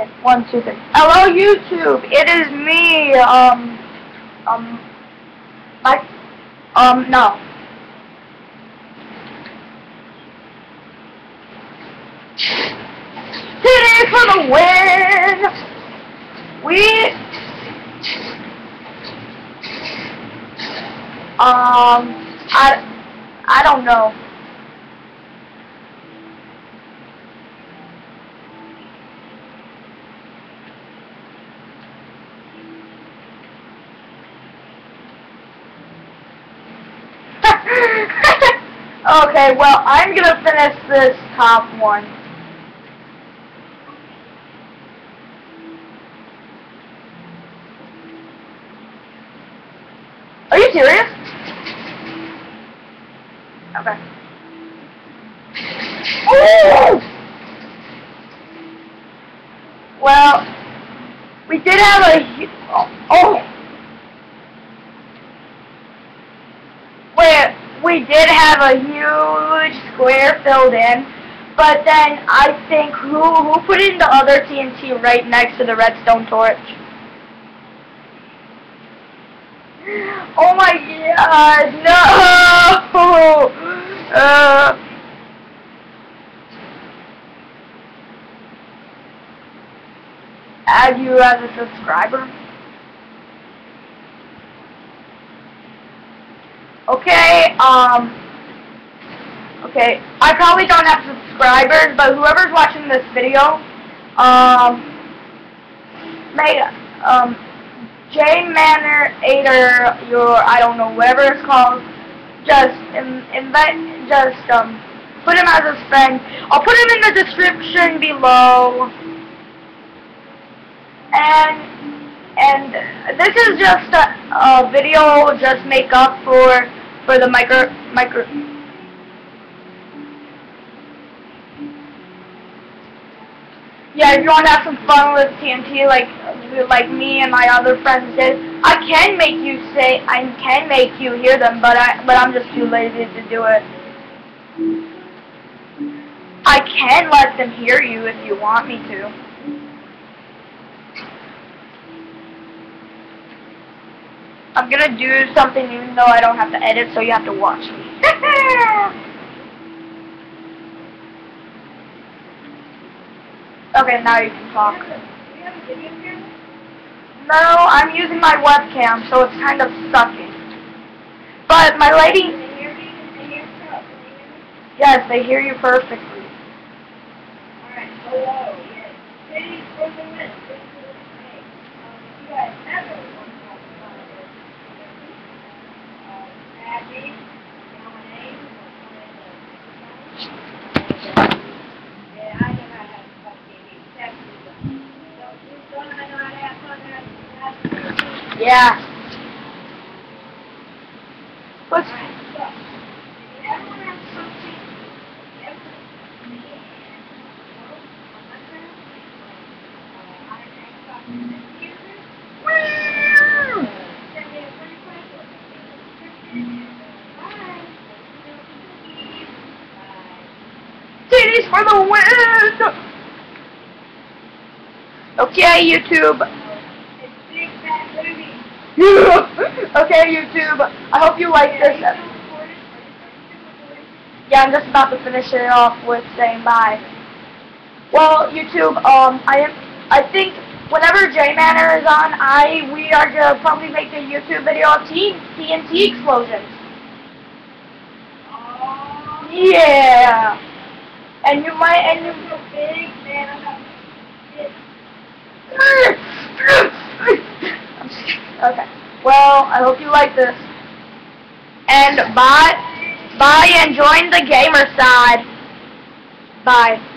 Okay, one, two, three. Hello, YouTube. It is me. Um, um, I, um, no. Today for the win. We, um, I, I don't know. okay, well, I'm gonna finish this top one. Are you serious? Okay. Well, we did have a... Oh, oh oh. Wait, we did have a huge square filled in, but then I think who who put in the other TNT right next to the redstone torch? Oh my god, no! Uh, add you as a subscriber? Okay, um, okay, I probably don't have subscribers, but whoever's watching this video, um, may, um, JMAN8ER, your, I don't know, whatever it's called, just invite, just, um, put him as a friend. I'll put him in the description below. And, and this is just a, a video just make up for for the micro micro. Yeah if you want to have some fun with TNT like like me and my other friends did I can make you say I can make you hear them but I but I'm just too lazy to do it. I can let them hear you if you want me to I'm gonna do something even though I don't have to edit, so you have to watch me. okay, now you can talk. No, I'm using my webcam, so it's kind of sucking. But my lady... Yes, they hear you perfectly. Alright, hello. Yes. for the Yeah. What's Titties for the win! Okay, YouTube. okay, YouTube. I hope you like this. Yeah, I'm just about to finish it off with saying bye. Well, YouTube, um, I am, I think whenever J Manor is on, I we are gonna probably make a YouTube video of T TNT explosions. Yeah. And you might, and you. big fan okay. Well, I hope you like this. And bye, bye, and join the gamer side. Bye.